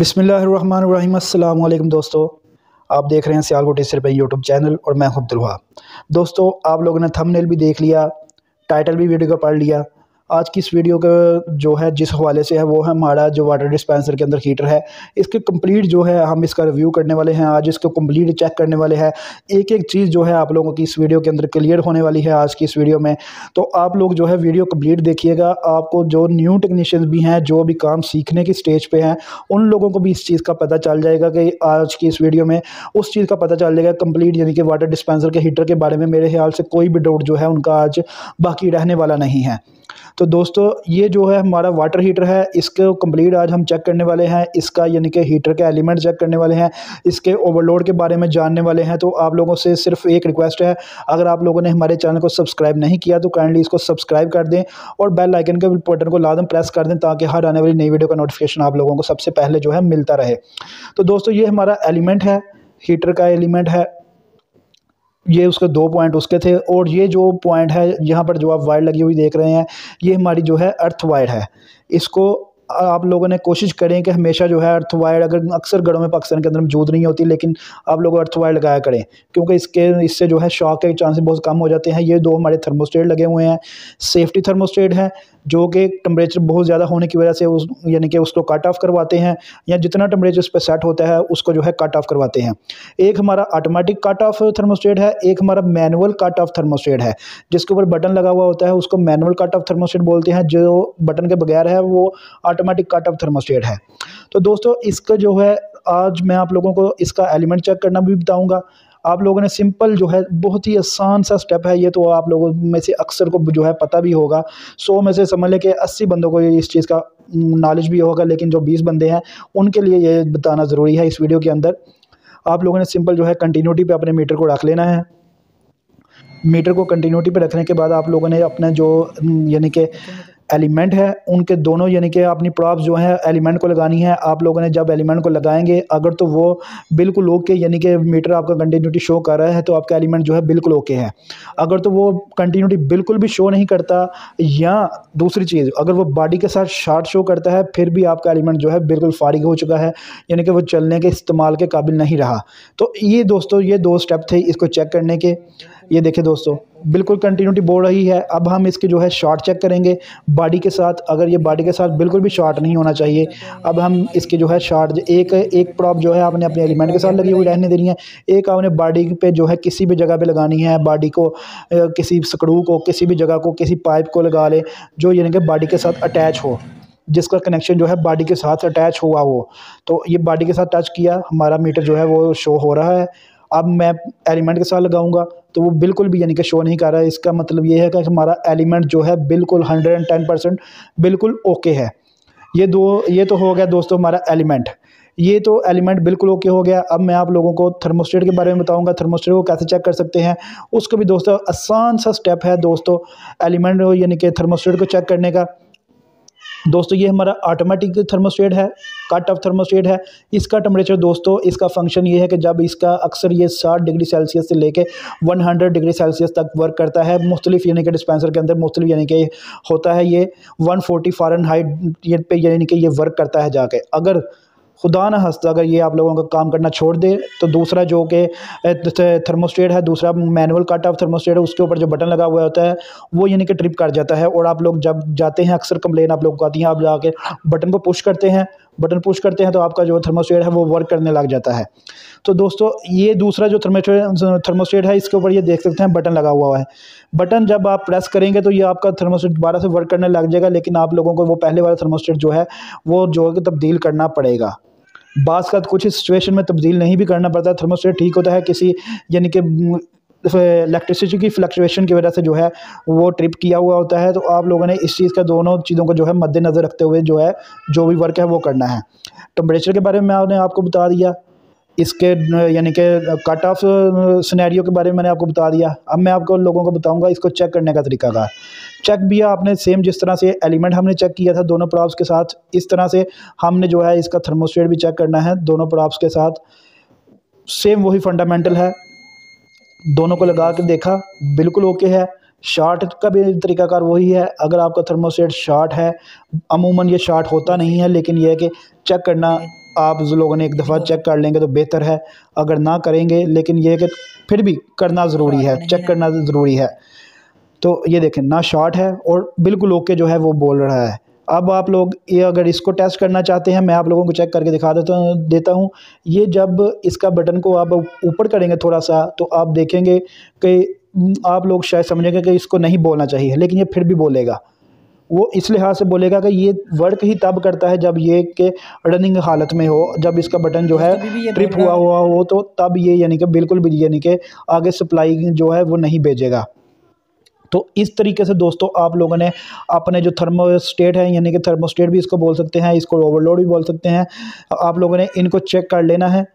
बिसमीम अल्लाम दोस्तों। आप देख रहे हैं सियालकोट इस पे यूट्यूब चैनल और मैं अब्दुल्हा दोस्तों, आप लोगों ने थंबनेल भी देख लिया टाइटल भी वीडियो का पढ़ लिया आज की इस वीडियो का जो है, जिस हवाले से है, वो है हमारा जो वाटर डिस्पेंसर के अंदर हीटर है। इसके कंप्लीट जो है, हम इसका रिव्यू करने वाले हैं। आज इसको कंप्लीट चेक करने वाले हैं। एक एक चीज़ जो है, आप लोगों की इस वीडियो के अंदर क्लियर होने वाली है आज की इस वीडियो में। तो आप लोग जो है, वीडियो कंप्लीट देखिएगा। आपको जो न्यू टेक्नीशियन भी हैं, जो भी काम सीखने की स्टेज पर हैं, उन लोगों को भी इस चीज़ का पता चल जाएगा कि आज की इस वीडियो में उस चीज़ का पता चल जाएगा कंप्लीट यानी कि वाटर डिस्पेंसर के हीटर के बारे में। मेरे ख्याल से कोई भी डाउट जो है, उनका आज बाकी रहने वाला नहीं है। तो दोस्तों, ये जो है हमारा वाटर हीटर है, इसको कंप्लीट आज हम चेक करने वाले हैं। इसका यानी कि हीटर के एलिमेंट चेक करने वाले हैं। इसके ओवरलोड के बारे में जानने वाले हैं। तो आप लोगों से सिर्फ़ एक रिक्वेस्ट है, अगर आप लोगों ने हमारे चैनल को सब्सक्राइब नहीं किया तो काइंडली इसको सब्सक्राइब कर दें और बेल आइकन के बटन को लादम प्रेस कर दें, ताकि हर आने वाली नई वीडियो का नोटिफिकेशन आप लोगों को सबसे पहले जो है मिलता रहे। तो दोस्तों, ये हमारा एलिमेंट है हीटर का एलिमेंट है। ये उसके दो पॉइंट उसके थे और ये जो पॉइंट है, यहाँ पर जो आप वायर लगी हुई देख रहे हैं, ये हमारी जो है अर्थ वायर है। इसको आप लोगों ने कोशिश करें कि हमेशा जो है अर्थ वायर अगर अक्सर घरों में पाकिस्तान के अंदर मौजूद नहीं होती, लेकिन आप लोग अर्थ वायर लगाया करें, क्योंकि इसके, इससे जो है शॉक के चांसेस बहुत कम हो जाते हैं। ये दो हमारे थर्मोस्टेट लगे हुए हैं। सेफ्टी थर्मोस्टेट है। जो कि टम्परेचर बहुत ज़्यादा होने की वजह से उस, यानी कि उसको कट ऑफ़ करवाते हैं, या जितना टम्परेचर उस पर सेट होता है, उसको जो है कट ऑफ़ करवाते हैं। एक हमारा ऑटोमेटिक कट ऑफ़ थर्मोस्टेट है, एक हमारा मैनुअल कट ऑफ़ थर्मोस्टेट है। जिसके ऊपर बटन लगा हुआ होता है, उसको मैनुअल कट ऑफ़ थर्मोस्टेट बोलते हैं, जो बटन के बगैर है, वो ऑटोमेटिक कट ऑफ़ थर्मोस्टेट है। तो दोस्तों, इसका जो है, आज मैं आप लोगों को इसका एलिमेंट चेक करना भी बताऊँगा। आप लोगों ने सिंपल जो है, बहुत ही आसान सा स्टेप है ये तो आप लोगों में से अक्सर को जो है पता भी होगा। सौ में से समझ लें कि अस्सी बंदों को इस चीज़ का नॉलेज भी होगा, लेकिन जो बीस बंदे हैं, उनके लिए ये बताना ज़रूरी है इस वीडियो के अंदर। आप लोगों ने सिंपल जो है कंटिन्यूटी पे अपने मीटर को रख लेना है। मीटर को कंटिन्यूटी पे रखने के बाद आप लोगों ने अपने जो यानी कि एलिमेंट है, उनके दोनों, यानी कि अपनी प्रॉप्स जो है, एलिमेंट को लगानी है। आप लोगों ने जब एलिमेंट को लगाएँगे, अगर तो वो बिल्कुल ओके, यानी कि मीटर आपका कंटिन्यूटी शो कर रहा है तो आपका एलिमेंट जो है बिल्कुल ओके है। अगर तो वो कंटिन्यूटी बिल्कुल भी शो नहीं करता, या दूसरी चीज़, अगर वो बॉडी के साथ शार्ट शो करता है, फिर भी आपका एलिमेंट जो है बिल्कुल फारिग हो चुका है, यानी कि वो चलने के इस्तेमाल के काबिल नहीं रहा। तो ये दोस्तों, ये दो स्टेप थे इसको चेक करने के। ये देखें दोस्तों, बिल्कुल कंटिन्यूटी बोल रही है। अब हम इसके जो है शॉर्ट चेक करेंगे। बॉडी के साथ, अगर ये बॉडी के साथ बिल्कुल भी शॉर्ट नहीं होना चाहिए, अब हम इसके जो है शॉर्ट एक एक प्रॉप जो है आपने अपने एलिमेंट के साथ लगी हुई रहने देनी है। एक आपने बॉडी पे जो है किसी भी जगह पे लगानी है। बॉडी को किसी स्क्रू को, किसी भी जगह को, किसी पाइप को लगा ले, जो यानी कि बॉडी के साथ अटैच हो। जिसका कनेक्शन जो है बॉडी के साथ अटैच हुआ हो। तो ये बॉडी के साथ टच किया, हमारा मीटर जो है वो शो हो रहा है। अब मैं एलिमेंट के साथ लगाऊँगा तो वो बिल्कुल भी यानी कि शो नहीं कर रहा है। इसका मतलब ये है कि हमारा एलिमेंट जो है बिल्कुल हंड्रेड एंड टेन परसेंट बिल्कुल ओके है। ये दो, ये तो हो गया दोस्तों हमारा एलिमेंट। ये तो एलिमेंट बिल्कुल ओके हो गया। अब मैं आप लोगों को थर्मोस्टेट के बारे में बताऊँगा। थर्मोस्टेट को कैसे चेक कर सकते हैं, उसको भी दोस्तों आसान सा स्टेप है दोस्तों। एलिमेंट यानी कि थर्मोस्टेट को चेक करने का। दोस्तों, ये हमारा ऑटोमेटिक थर्मोस्टेट है कट ऑफ़ थर्मोस्टेट है। इसका टेम्परेचर दोस्तों, इसका फ़ंक्शन ये है कि जब इसका अक्सर ये साठ डिग्री सेल्सियस से लेके 100 डिग्री सेल्सियस तक वर्क करता है, मुख्तलिफ़ यानी कि डिस्पेंसर के अंदर मुख्तलिफ़ यानी कि होता है ये वन फोर्टी फॉरन हाइट पर यानी कि ये वर्क करता है जाके। अगर खुदा न हंसता अगर ये आप लोगों का काम करना छोड़ दे तो दूसरा जो कि थर्मोस्टेट है, दूसरा मैनुअल कट ऑफ़ थर्मोस्टेट है, उसके ऊपर जो बटन लगा हुआ होता है, वो यानी कि ट्रिप कर जाता है, और आप लोग जब जाते हैं, अक्सर कंप्लेन आप लोग को आती हैं, आप जाके बटन को पुश करते हैं बटन पुश करते हैं तो आपका जो थर्मोस्टेट है, वो वर्क करने लग जाता है। तो दोस्तों, ये दूसरा जो थर्मोस्टेट थर्मोस्टेट है, इसके ऊपर ये देख सकते हैं बटन लगा हुआ है। बटन जब आप प्रेस करेंगे तो ये आपका थर्मोस्टेट दोबारा से वर्क करने लग जाएगा, लेकिन आप लोगों को वो पहले वाला थर्मोस्टेट जो है, वो जो है तब्दील करना पड़ेगा। बास का कुछ सिचुएशन में तब्दील नहीं भी करना पड़ता, थर्मोस्टेट ठीक होता है, किसी, यानी कि इलेक्ट्रिसिटी की फ्लक्चुएशन की वजह से जो है, वो ट्रिप किया हुआ होता है तो आप लोगों ने इस चीज़ का दोनों चीज़ों को जो है मद्देनज़र रखते हुए जो है, जो भी वर्क है वो करना है। टेम्परेचर के बारे में मैंने आपको बता दिया इसके, यानी कि कट ऑफ़ स्नैरियो के बारे में मैंने आपको बता दिया। अब मैं आपको लोगों को बताऊँगा इसको चेक करने का तरीका का। चेक भी आपने सेम जिस तरह से एलिमेंट हमने चेक किया था दोनों प्रॉप्स के साथ, इस तरह से हमने जो है इसका थर्मोस्टेट भी चेक करना है दोनों प्रॉप्स के साथ। सेम वही फंडामेंटल है। दोनों को लगा के देखा, बिल्कुल ओके है। शार्ट का भी तरीकाकार वही है। अगर आपका थर्मोस्टेट शार्ट है, अमूमन ये शार्ट होता नहीं है, लेकिन यह है कि चेक करना आप लोगों ने एक दफ़ा चेक कर लेंगे तो बेहतर है। अगर ना करेंगे लेकिन ये कि फिर भी करना ज़रूरी है चेक करना ज़रूरी है। तो ये देखें ना शॉर्ट है और बिल्कुल ओके जो है वो बोल रहा है। अब आप लोग ये अगर इसको टेस्ट करना चाहते हैं मैं आप लोगों को चेक करके दिखा देता हूँ देता हूँ। ये जब इसका बटन को आप ऊपर करेंगे थोड़ा सा तो आप देखेंगे कि आप लोग शायद समझेंगे कि इसको नहीं बोलना चाहिए लेकिन ये फिर भी बोलेगा। वो इस लिहाज से बोलेगा कि ये वर्क ही तब करता है जब ये के रनिंग हालत में हो जब इसका बटन जो है ट्रिप हुआ हुआ हो तो तब ये यानी कि बिल्कुल भी यानी कि आगे सप्लाई जो है वो नहीं भेजेगा। तो इस तरीके से दोस्तों आप लोगों ने अपने जो थर्मोस्टेट है यानी कि थर्मोस्टेट भी इसको बोल सकते हैं इसको ओवरलोड भी बोल सकते हैं। आप लोगों ने इनको चेक कर लेना है।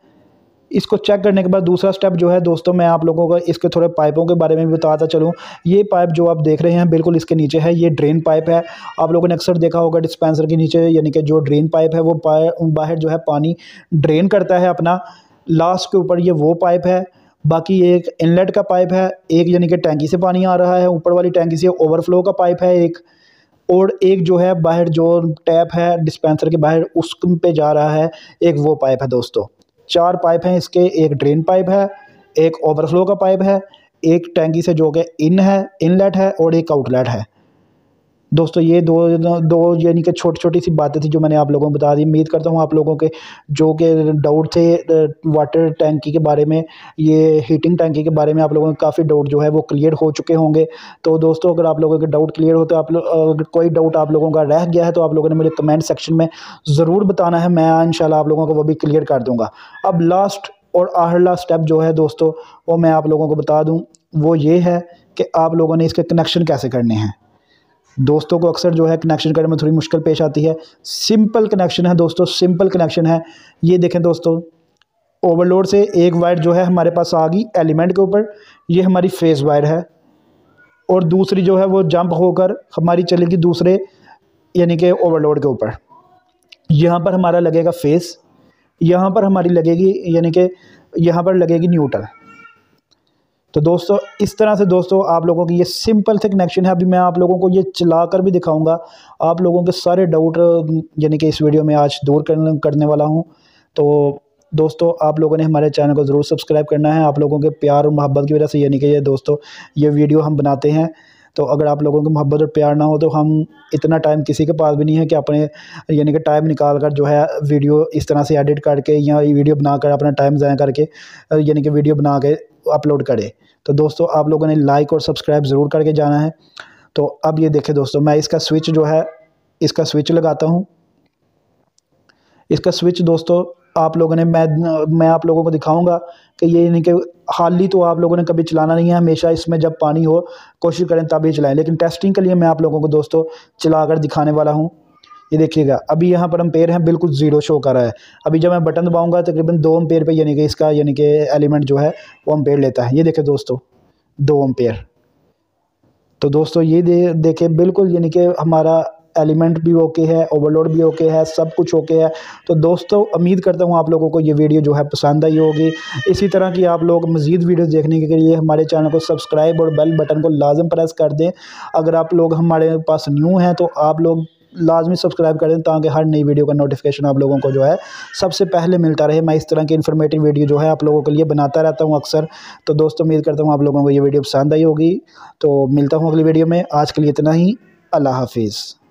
इसको चेक करने के बाद दूसरा स्टेप जो है दोस्तों, मैं आप लोगों को इसके थोड़े पाइपों के बारे में भी बताता चलूँ। ये पाइप जो आप देख रहे हैं, बिल्कुल इसके नीचे है, ये ड्रेन पाइप है। आप लोगों ने अक्सर देखा होगा डिस्पेंसर के नीचे, यानी कि जो ड्रेन पाइप है, वो बाहर जो है पानी ड्रेन करता है अपना। लास्ट के ऊपर ये वो पाइप है। बाकी एक इनलेट का पाइप है, एक यानी कि टैंकी से पानी आ रहा है, ऊपर वाली टैंकी से ओवरफ्लो का पाइप है एक। और एक जो है बाहर जो टैप है डिस्पेंसर के बाहर उस पे जा रहा है एक वो पाइप है दोस्तों। चार पाइप हैं, इसके एक ड्रेन पाइप है, एक ओवरफ्लो का पाइप है, एक टैंकी से जो कि इन है इनलेट है और एक आउटलेट है। दोस्तों, ये दो दो यानी कि छोटी छोटी सी बातें थी जो मैंने आप लोगों को बता दी। उम्मीद करता हूँ आप लोगों के, जो कि डाउट थे वाटर टैंकी के बारे में, ये हीटिंग टैंकी के बारे में आप लोगों के काफ़ी डाउट जो है वो क्लियर हो चुके होंगे। तो दोस्तों, अगर आप लोगों के डाउट क्लियर हो तो आप लोग कोई डाउट आप लोगों का रह गया है तो आप लोगों ने मुझे कमेंट सेक्शन में ज़रूर बताना है। मैं इन आप लोगों को वो भी क्लियर कर दूँगा। अब लास्ट और आहला स्टेप जो है दोस्तों, वो मैं आप लोगों को बता दूँ। वो ये है कि आप लोगों ने इसके कनेक्शन कैसे करने हैं। दोस्तों को अक्सर जो है कनेक्शन करने में थोड़ी मुश्किल पेश आती है। सिंपल कनेक्शन है दोस्तों सिंपल कनेक्शन है। ये देखें दोस्तों ओवरलोड से एक वायर जो है हमारे पास आ गई एलिमेंट के ऊपर। ये हमारी फेस वायर है। और दूसरी जो है वो जंप होकर हमारी चलेगी दूसरे, यानी कि ओवरलोड के ऊपर। यहाँ पर हमारा लगेगा फेस यहाँ पर हमारी लगेगी, यानी कि यहाँ पर लगेगी न्यूट्रल तो दोस्तों, इस तरह से दोस्तों आप लोगों की ये सिंपल से कनेक्शन है। अभी मैं आप लोगों को ये चला कर भी दिखाऊँगा। आप लोगों के सारे डाउट यानी कि इस वीडियो में आज दूर करने करने वाला हूँ। तो दोस्तों, आप लोगों ने हमारे चैनल को ज़रूर सब्सक्राइब करना है। आप लोगों के प्यार और मोहब्बत की वजह से, यानी कि ये दोस्तों, ये वीडियो हम बनाते हैं। तो अगर आप लोगों की मोहब्बत और प्यार ना हो तो हम इतना टाइम किसी के पास भी नहीं है कि अपने, यानी कि टाइम निकाल कर जो है वीडियो इस तरह से एडिट करके या वीडियो बना कर अपना टाइम ज़ाया करके, यानी कि वीडियो बना के अपलोड करें। तो दोस्तों, आप लोगों ने लाइक और सब्सक्राइब ज़रूर करके जाना है। तो अब ये देखें दोस्तों, मैं इसका स्विच जो है, इसका स्विच लगाता हूँ। इसका स्विच दोस्तों, आप लोगों ने, मैं मैं आप लोगों को दिखाऊँगा कि ये यानी कि हाल ही तो आप लोगों ने कभी चलाना नहीं है, हमेशा इसमें जब पानी हो, कोशिश करें तभी चलाएँ। लेकिन टेस्टिंग के लिए मैं आप लोगों को दोस्तों चला कर दिखाने वाला हूँ। ये देखिएगा, अभी यहाँ पर अम्पेयर हैं, बिल्कुल ज़ीरो शो कर रहा है। अभी जब मैं बटन दबाऊँगा, तकरीबन दो अम्पेयर पे यानी कि इसका, यानी कि एलिमेंट जो है, वो अम्पेयर लेता है। ये देखे दोस्तों, दो अम्पेयर तो दोस्तों, ये दे, देखें, बिल्कुल यानी कि हमारा एलिमेंट भी ओके है, ओवरलोड भी ओके है, सब कुछ ओके है। तो दोस्तों, उम्मीद करता हूँ आप लोगों को ये वीडियो जो है, पसंद आई होगी। इसी तरह की आप लोग मज़ीद वीडियोस देखने के लिए हमारे चैनल को सब्सक्राइब और बेल बटन को लाजम प्रेस कर दें। अगर आप लोग हमारे पास न्यू हैं तो आप लोग लाजमी सब्सक्राइब करें ताकि हर नई वीडियो का नोटिफिकेशन आप लोगों को जो है सबसे पहले मिलता रहे। मैं इस तरह की इन्फॉर्मेटिव वीडियो जो है आप लोगों के लिए बनाता रहता हूँ अक्सर। तो दोस्तों, उम्मीद करता हूँ आप लोगों को ये वीडियो पसंद आई होगी। तो मिलता हूँ अगली वीडियो में। आज के लिए इतना ही। अल्लाह हाफिज़।